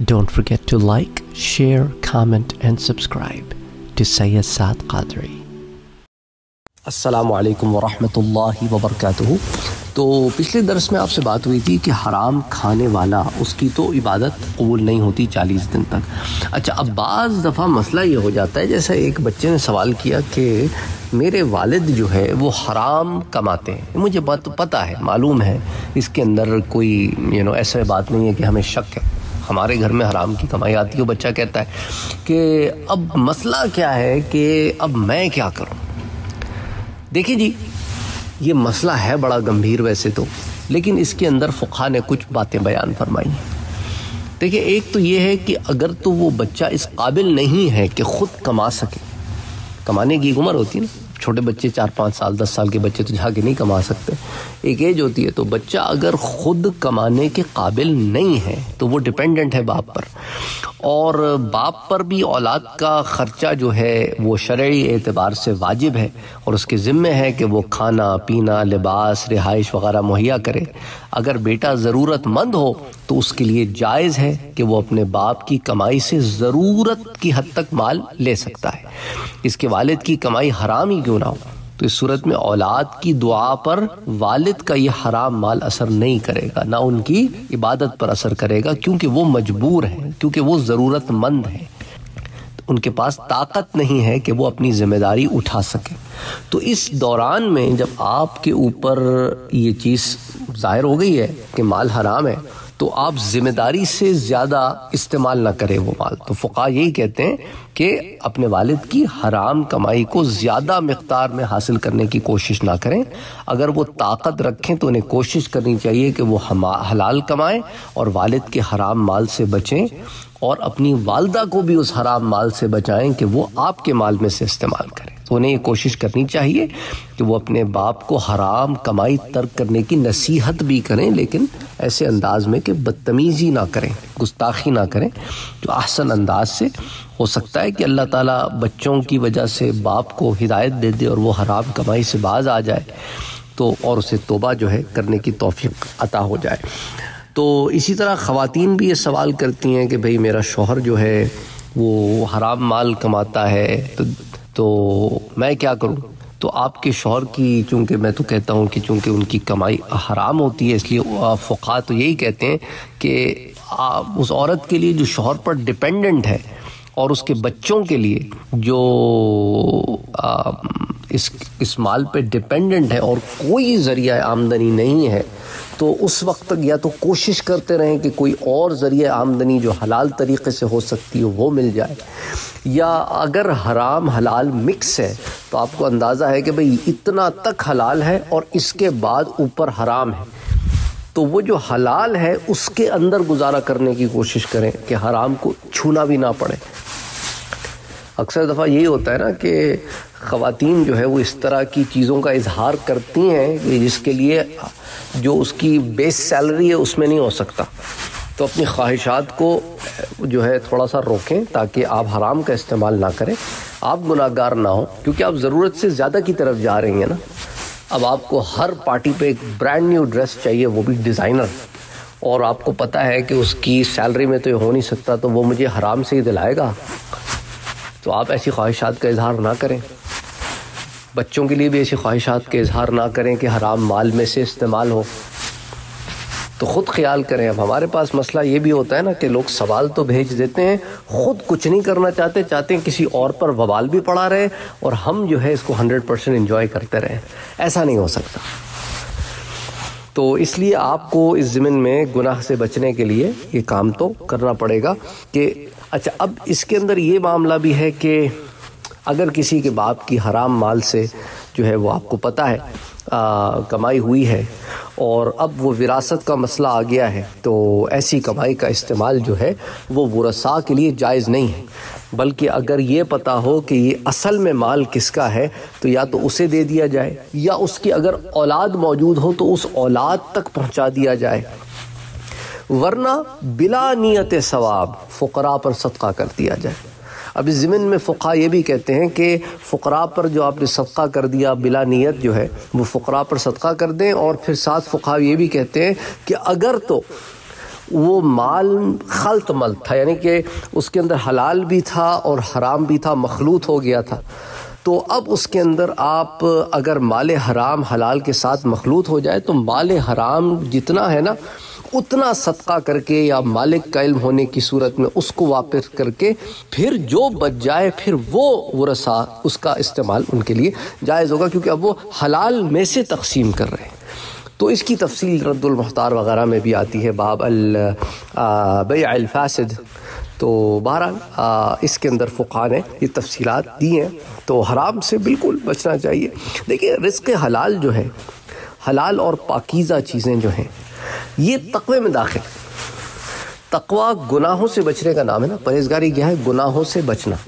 Don't forget to like, share, comment, and subscribe to Sayyid Saad Qadri. असलकम वरहमतुल्लाहि वबरकातुहू तो पिछले दरस में आपसे बात हुई थी कि हराम खाने वाला उसकी तो इबादत कबूल नहीं होती चालीस दिन तक। अच्छा अब बाज़ दफ़ा मसला ये हो जाता है जैसे एक बच्चे ने सवाल किया कि मेरे वालिद जो है वो हराम कमाते हैं। मुझे बात तो पता है मालूम है इसके अंदर कोई यू नो ऐसा बात नहीं है कि हमें शक है। हमारे घर में हराम की कमाई आती है बच्चा कहता है कि अब मसला क्या है कि अब मैं क्या करूँ? देखिए जी, ये मसला है बड़ा गंभीर वैसे तो लेकिन इसके अंदर फ़ुखा ने कुछ बातें बयान फरमाई देखिए, एक तो ये है कि अगर तो वो बच्चा इस काबिल नहीं है कि ख़ुद कमा सके, कमाने की उम्र होती है ना छोटे बच्चे चार पाँच साल, दस साल के बच्चे तो जाके नहीं कमा सकते। एक एज होती है तो बच्चा अगर ख़ुद कमाने के काबिल नहीं है तो वो डिपेंडेंट है बाप पर। और बाप पर भी औलाद का ख़र्चा जो है, वो शर्य एतबार से वाजिब है और उसके ज़िम्मे है कि वो खाना, पीना, लिबास, रिहाइश वगैरह मुहैया करे। अगर बेटा ज़रूरतमंद हो तो उसके लिए जायज़ है कि वो अपने बाप की कमाई से ज़रूरत की हद तक माल ले सकता है। इसके वालिद की कमाई हराम ही क्यों ना हो? तो इस सूरत में औलाद की दुआ पर वालिद का ये हराम माल असर नहीं करेगा, ना उनकी इबादत पर असर करेगा, क्योंकि वो मजबूर हैं, क्योंकि वो ज़रूरतमंद हैं। उनके पास ताकत नहीं है कि वो अपनी ज़िम्मेदारी उठा सके। तो इस दौरान में जब आपके ऊपर ये चीज़ ज़ाहिर हो गई है कि माल हराम है तो आप ज़िम्मेदारी से ज़्यादा इस्तेमाल ना करें वो माल। तो फ़ुका यही कहते हैं कि अपने वालिद की हराम कमाई को ज़्यादा मकदार में हासिल करने की कोशिश ना करें। अगर वो ताकत रखें तो उन्हें कोशिश करनी चाहिए कि वो हलाल कमाएँ और वालिद के हराम माल से बचें और अपनी वालदा को भी उस हराम माल से बचाएँ कि वो आपके माल में से इस्तेमाल करें। तो उन्हें ये कोशिश करनी चाहिए कि वो अपने बाप को हराम कमाई तर्क करने की नसीहत भी करें, लेकिन ऐसे अंदाज में कि बदतमीज़ी ना करें, गुस्ताखी ना करें जो आसन अंदाज से हो सकता है कि अल्लाह ताला बच्चों की वजह से बाप को हिदायत दे दे और वो हराम कमाई से बाज आ जाए तो और उसे तोबा जो है करने की तोफ़ी अता हो जाए। तो इसी तरह ख़वातीन भी ये सवाल करती हैं कि भाई मेरा शोहर जो है, वो हराम माल कमाता है तो तो मैं क्या करूँ? तो आपके शोहर की चूँकि मैं तो कहता हूँ कि चूँकि उनकी कमाई हराम होती है इसलिए फ़ुका तो यही कहते हैं कि उस औरत के लिए जो शोहर पर डिपेंडेंट है और उसके बच्चों के लिए जो आ, इस इस माल पे डिपेंडेंट है और कोई ज़रिया आमदनी नहीं है तो उस वक्त तक या तो कोशिश करते रहें कि कोई और ज़रिए आमदनी जो हलाल तरीके से हो सकती है वो मिल जाए। या अगर हराम हलाल मिक्स है तो आपको अंदाज़ा है कि भाई इतना तक हलाल है और इसके बाद ऊपर हराम है। तो वो जो हलाल है, उसके अंदर गुजारा करने की कोशिश करें कि हराम को छूना भी ना पड़े। अक्सर दफ़ा यही होता है ना कि ख़वातीन जो है वो इस तरह की चीज़ों का इजहार करती हैं कि जिसके लिए जो उसकी बेस सैलरी है, उसमें नहीं हो सकता। तो अपनी ख्वाहिशात को जो है थोड़ा सा रोकें ताकि आप हराम का इस्तेमाल ना करें। आप गुनाहगार ना हो, क्योंकि आप ज़रूरत से ज़्यादा की तरफ़ जा रही हैं ना। अब आपको हर पार्टी पे एक ब्रांड न्यू ड्रेस चाहिए, वो भी डिज़ाइनर और आपको पता है कि उसकी सैलरी में तो ये हो नहीं सकता तो वो मुझे हराम से ही दिलाएगा। तो आप ऐसी ख्वाहिशात का इजहार ना करें। बच्चों के लिए भी ऐसी ख्वाहिशात का इजहार ना करें कि हराम माल में से इस्तेमाल हो। तो ख़ुद ख्याल करें। अब हमारे पास मसला ये भी होता है ना कि लोग सवाल तो भेज देते हैं ख़ुद कुछ नहीं करना चाहते चाहते हैं किसी और पर बवाल भी पड़ा रहे और हम जो है इसको हंड्रेड परसेंट इन्जॉय करते रहें। ऐसा नहीं हो सकता। तो इसलिए आपको इस ज़मीन में गुनाह से बचने के लिए ये काम तो करना पड़ेगा कि अच्छा अब इसके अंदर ये मामला भी है कि अगर किसी के बाप की हराम माल से जो है वो आपको पता है आ, कमाई हुई है और अब वो विरासत का मसला आ गया है। तो ऐसी कमाई का इस्तेमाल जो है, वो वसा के लिए जायज़ नहीं है। बल्कि अगर ये पता हो कि ये असल में माल किसका है तो या तो उसे दे दिया जाए, या उसकी अगर औलाद मौजूद हो तो उस औलाद तक पहुँचा दिया जाए। वरना बिला नीयत सवाब फ़ुकरा पर सदका कर दिया जाए। अब इस ज़मीन में फ़ुका ये भी कहते हैं कि फ़ुकरा पर जो आपने सदका कर दिया बिला नीयत जो है, वो फ़ुकरा पर सदका कर दें और फिर साथ फ़ुका ये भी कहते हैं कि अगर तो वो माल खलत मल था, यानी कि उसके अंदर हलाल भी था और हराम भी था, मखलूत हो गया था तो अब उसके अंदर आप अगर माल हराम हलाल के साथ मखलूत हो जाए तो माल हराम जितना है ना उतना सदका करके या मालिक का इल्म होने की सूरत में उसको वापस करके फिर जो बच जाए, फिर वो वसा उसका इस्तेमाल उनके लिए जायज़ होगा क्योंकि अब वो हलाल में से तकसीम कर रहे हैं। तो इसकी तफसील रद्दुलमख्तार वगैरह में भी आती है, बाब अलफ़ासद तो बहरहाल इसके अंदर फ़ुक़ा ने ये तफसीलात दी हैं। तो हराम से बिल्कुल बचना चाहिए। देखिए रिस्क हलाल जो है, हलाल और पाकिज़ा चीज़ें जो हैं ये तकवे में दाखिल। तकवा गुनाहों से बचने का नाम है ना, परहेजगारी क्या है? गुनाहों से बचना।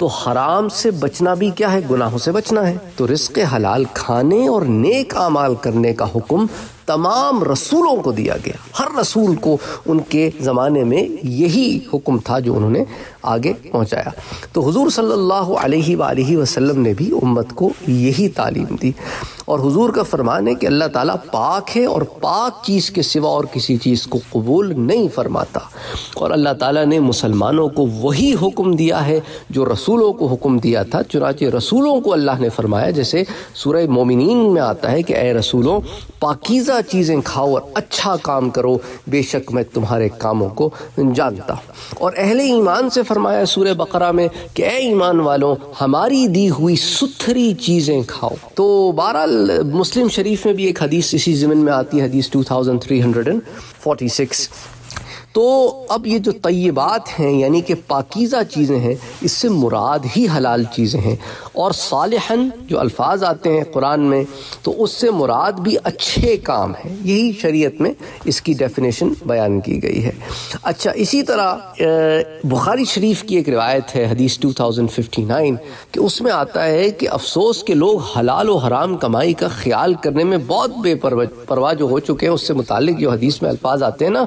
तो हराम से बचना भी क्या है? गुनाहों से बचना है। तो रिस्क हलाल खाने और नेक अमाल करने का हुक्म तमाम रसूलों को दिया गया। हर रसूल को उनके ज़माने में यही हुक्म था जो उन्होंने आगे पहुँचाया। तो हुजूर सल्लल्लाहु अलैहि वसल्लम ने भी उम्मत को यही तालीम दी। और हुजूर का फरमान है कि अल्लाह ताला पाक है और पाक चीज़ के सिवा और किसी चीज़ को कबूल नहीं फरमाता। और अल्लाह ताला ने मुसलमानों को वही हुक्म दिया है जो रसूलों को हुक्म दिया था। चुनाचे रसूलों को अल्लाह ने फरमाया, जैसे सूर्य मोमिन में आता है कि ए रसूलों, पाकिज़ा चीज़ें खाओ और अच्छा काम करो, बेशक मैं तुम्हारे कामों को जानता हूँ। और अहले ईमान से फरमाया सूर्य बकरा में कि ए ईमान वालों, हमारी दी हुई सुथरी चीज़ें खाओ। तो बहरहाल, मुस्लिम शरीफ में भी एक हदीस इसी ज़मीन में आती है, हदीस 2346 तो अब ये जो तयबात हैं, यानी कि पाकिज़ा चीज़ें हैं, इससे मुराद ही हलाल चीज़ें हैं। और सालहन जो अल्फाज आते हैं कुरान में तो उससे मुराद भी अच्छे काम हैं। यही शरीयत में इसकी डेफिनेशन बयान की गई है। अच्छा इसी तरह बुखारी शरीफ की एक रिवायत है, हदीस 2059 कि उसमें आता है कि अफसोस के लोग हलाल और हराम कमाई का ख्याल करने में बहुत बेपरवाह जो हो चुके हैं, उससे मुतल जो हदीस में अल्फाज आते हैं ना,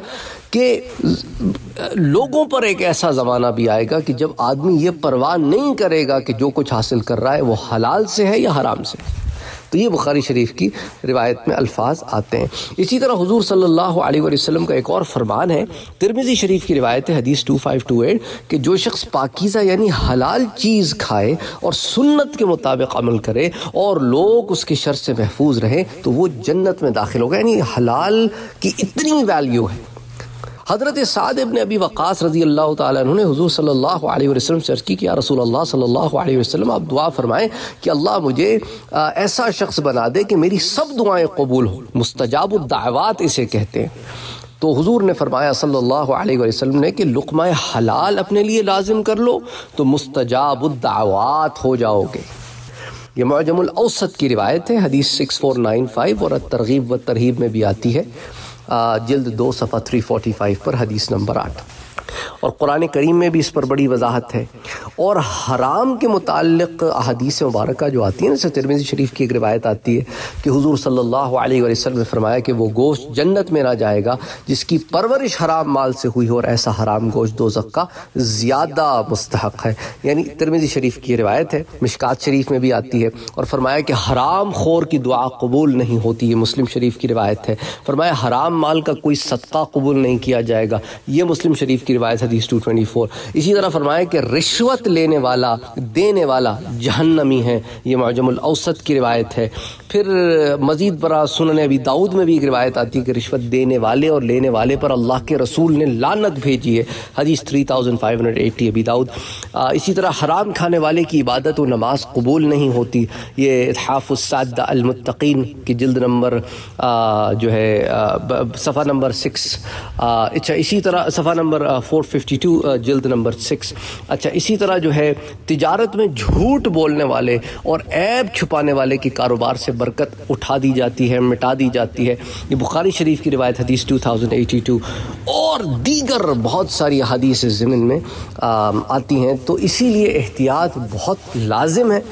कि लोगों पर एक ऐसा ज़माना भी आएगा कि जब आदमी ये परवाह नहीं करेगा कि जो कुछ हासिल कर रहा है वो हलाल से है या हराम से। तो ये बुखारी शरीफ की रिवायत में अल्फाज आते हैं। इसी तरह हुजूर सल्लल्लाहु अलैहि वसल्लम का एक और फरमान है, तिरमिजी शरीफ की रिवायत है हदीस 2528 कि जो शख्स पाकिज़ा यानी हलाल चीज़ खाए और सुन्नत के मुताबिक अमल करे और लोग उसके शर से महफूज रहें तो वो जन्नत में दाखिल होगा। यानी हलाल की इतनी वैल्यू है। हज़रत साद इबन अभी वक़ास रज़ी अल्लाह तुमने हुजूर सल्लल्लाहु अलैहि वसल्लम से अर्ज़ की कि, या रसूल अल्लाह सल्लल्लाहु अलैहि वसल्लम, आप दुआ फरमाएँ कि अल्लाह मुझे ऐसा शख्स बना दे कि मेरी सब दुआएँ कबूल हो, मुस्तजाब दावात इसे कहते हैं। तो हुजूर ने फरमाया सल्लल्लाहु अलैहि वसल्लम ने कि, लुकमा हलाल अपने लिए लाजिम कर लो तो मुस्तजाब दावात हो जाओगे। ये मौजमुल औसत की रिवायत है, हदीस सिक्स फोर नाइन फाइव और तरगीब व तरहीब में भी आती है। जल्द दो सफ़ा थ्री फोर्टी फाइव पर हदीस नंबर आठ। और कुरान करीम में भी इस पर बड़ी वजाहत है। और हराम के मुतक़ अदीस मुबारक जो आती है ना तिरमिज़ी शरीफ की एक रिवायत आती है कि हजूर अलैहि ने फरमाया कि वो गोश्त जन्नत में ना जाएगा, जिसकी परवरिश हराम माल से हुई हो और ऐसा हराम गोश्त दो का ज़्यादा मुस्तक है। यानी तिरमिज़ी शरीफ की रिवायत है, मिशकात शरीफ में भी आती है और फरमाया कि हराम खोर की दुआ कबूल नहीं होती, ये मुस्लिम शरीफ की रिवायत है। फरमाया हराम माल का कोई सदका कबूल नहीं किया जाएगा, ये मुस्लिम शरीफ की रिवायत हदीस टू ट्वेंटी फोर इसी तरह फरमाया कि रिश्वत लेने वाला, देने वाला जहन्नमी है। ये मजमुल औसत की रिवायत है। फिर मजीद बरा सुन अभी दाऊद में भी एक रिवायत आती है कि रिश्वत देने वाले और लेने वाले पर अल्लाह के रसूल ने लानत भेजी है। हदीस three thousand five hundred eighty Abi Dawood. इसी तरह हराम खाने वाले की इबादत व नमाज़ कबूल नहीं होती। ये हाफुसादमतकीन की जल्द नंबर जो है सफ़ा नंबर सिक्स अच्छा इसी तरह सफ़ा नंबर फोर फिफ्टी टू जल्द नंबर सिक्स। अच्छा इसी तरह जो है, तिजारत में झूठ बोलने वाले और ऐब छुपाने वाले के कारोबार से बरकत उठा दी जाती है, मिटा दी जाती है। ये बुखारी शरीफ की रिवायत हदीस 2082 और दीगर बहुत सारी हदीस ज़मीन में आती हैं। तो इसीलिए एहतियात बहुत लाजिम है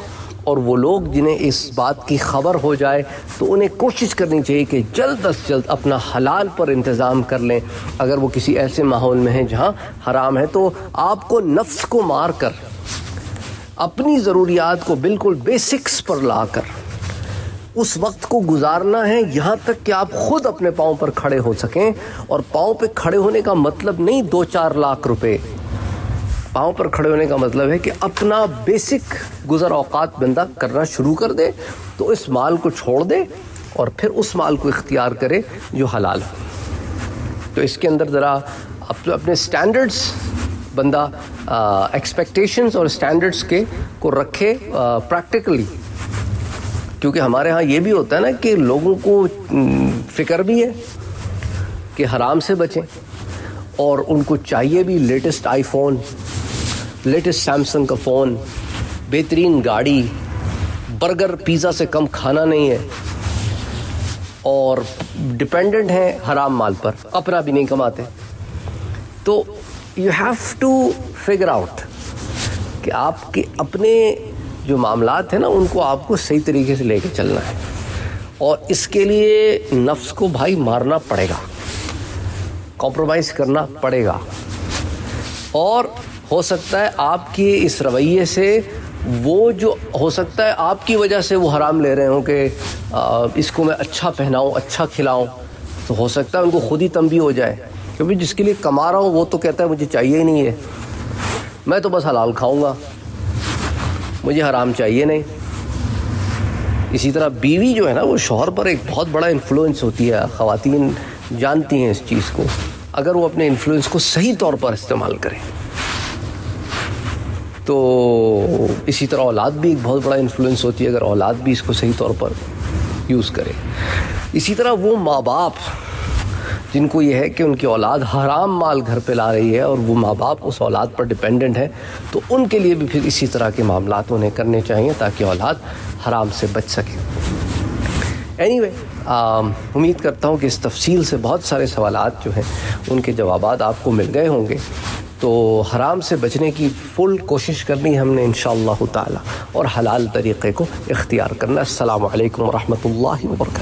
और वो लोग जिन्हें इस बात की खबर हो जाए तो उन्हें कोशिश करनी चाहिए कि जल्द अज जल्द अपना हलाल पर इंतज़ाम कर लें। अगर वो किसी ऐसे माहौल में हैं जहाँ हराम है तो आपको नफ्स को मार कर अपनी ज़रूरियात को बिल्कुल बेसिक्स पर ला कर उस वक्त को गुजारना है, यहाँ तक कि आप खुद अपने पाँव पर खड़े हो सकें। और पाँव पे खड़े होने का मतलब नहीं दो चार लाख रुपए। पाँव पर खड़े होने का मतलब है कि अपना बेसिक गुजर अवकात बंदा करना शुरू कर दे तो इस माल को छोड़ दे और फिर उस माल को इख्तियार करे जो हलाल हो। तो इसके अंदर ज़रा अपने स्टैंडर्ड्स बंदा एक्सपेक्टेशंस और स्टैंडर्ड्स के को रखे प्रैक्टिकली क्योंकि हमारे यहाँ ये भी होता है ना कि लोगों को फ़िक्र भी है कि हराम से बचें और उनको चाहिए भी लेटेस्ट आईफोन, लेटेस्ट सैमसंग का फ़ोन, बेहतरीन गाड़ी, बर्गर पिज़्ज़ा से कम खाना नहीं है और डिपेंडेंट हैं हराम माल पर, अपना भी नहीं कमाते। तो you have to figure out कि आपके अपने जो मामला हैं ना, उनको आपको सही तरीके से लेके चलना है। और इसके लिए नफ्स को भाई मारना पड़ेगा। कॉम्प्रोमाइज़ करना पड़ेगा। और हो सकता है आपके इस रवैये से वो जो, हो सकता है आपकी वजह से वो हराम ले रहे हों कि इसको मैं अच्छा पहनाऊँ अच्छा खिलाऊँ। तो हो सकता है उनको खुद ही तंबी हो जाए। क्योंकि जिसके लिए कमा रहा हूँ, वो तो कहता है मुझे चाहिए ही नहीं है। मैं तो बस हलाल खाऊँगा। मुझे हराम चाहिए नहीं। इसी तरह बीवी जो है ना, वो शोहर पर एक बहुत बड़ा इन्फ्लुएंस होती है। ख़वातीन जानती हैं इस चीज़ को। अगर वो अपने इन्फ्लुएंस को सही तौर पर इस्तेमाल करें तो इसी तरह औलाद भी एक बहुत बड़ा इन्फ्लुएंस होती है। अगर औलाद भी इसको सही तौर पर यूज़ करे, इसी तरह वो माँ बाप जिनको ये है कि उनकी औलाद हराम माल घर पे ला रही है और वो माँ बाप उस औलाद पर डिपेंडेंट है तो उनके लिए भी फिर इसी तरह के मामला उन्हें करने चाहिए ताकि औलाद हराम से बच सके। एनी anyway, उम्मीद करता हूँ कि इस तफसील से बहुत सारे सवाल जो हैं उनके जवाब आपको मिल गए होंगे। तो हराम से बचने की फुल कोशिश करनी हमने इन ताला और हलाल तरीक़े को इख्तियार करना। अल्लाम वरहमल वर्क